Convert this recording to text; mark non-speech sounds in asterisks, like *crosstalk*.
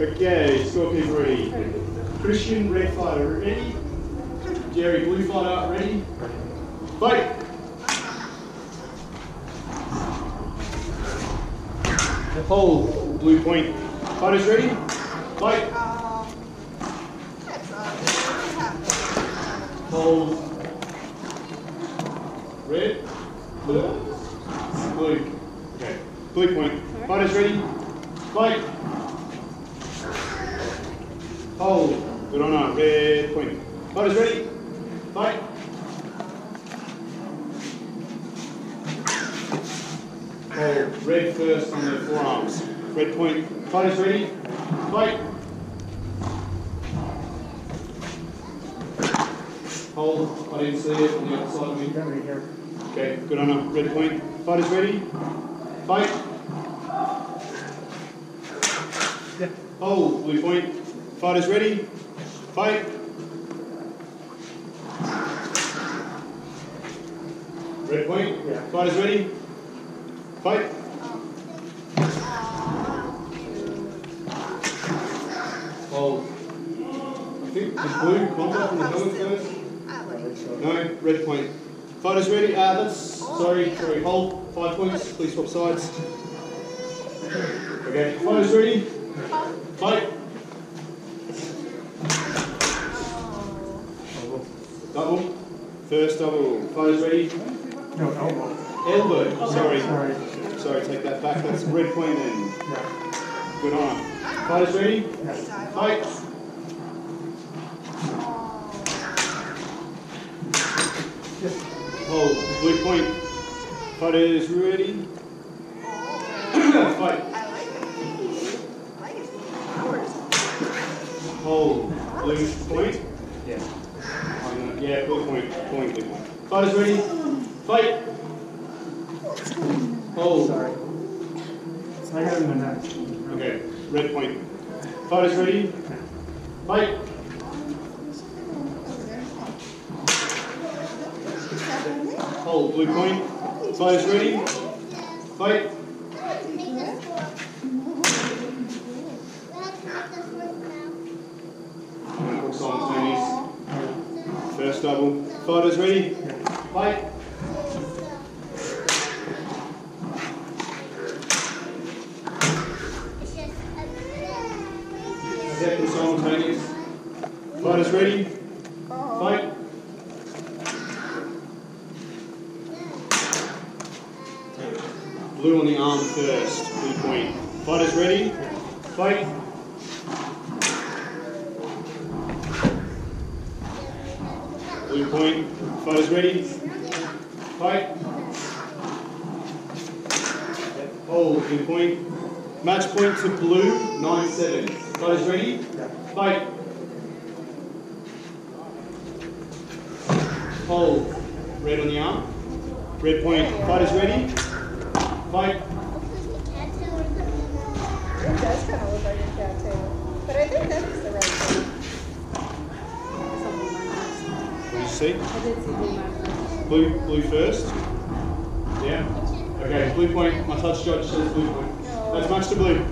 Okay, scorekeeper ready. Christian, red fighter, ready? Jerry, blue fighter, ready? Fight! Hold, blue point. Fighters ready? Fight! Hold. Red, blue, blue. Okay, blue point. Fighters ready? Fight! Hold. Good on arm. Red point. Fighters ready? Fight. Hold. Red first on the forearms. Red point. Fighters ready? Fight. Hold. I didn't see it on the other side of me. Okay, good on arm. Red point. Fighters ready? Fight. Hold. Blue point. Fighters ready? Fight. Red point. Yeah. Fighters ready? Fight. Hold. I think the blue contact on the helmet first. No, red point. Fighters ready? Ah, that's sorry, sorry. Hold. Five points. Please swap sides. Okay. Fighters ready? Fight. Double. First double. Fighters ready? No, elbow. Oh, elbow. Sorry. Sorry. Sorry, take that back. That's red point and Yeah. good on. Fighters ready? Yeah. *coughs* Fight. Hold. Blue point. Fighters ready? Fight. Hold. Blue point. Yeah. Um, yeah, blue point. Point, blue point. Fighters ready? Fight. Hold. Sorry. So I got him in. Okay, red point. Fighters ready? Fight. Hold, blue point. Fighters ready? Fight. Quick simultaneous. First double. Fighters ready? Fight. Second simultaneous. Fighters ready? Fight. Blue on the arm first. Blue point. Fighters ready? Fight. Blue point. Fighters ready? Fight. Hold. Blue point. Match point to blue. 9-7. Fighters ready? Fight. Hold. Red on the arm. Red point. Fighters ready? Fight. See? Blue. Blue, first. Yeah. Okay. Blue point. My touch judge says blue point. That's much to blue.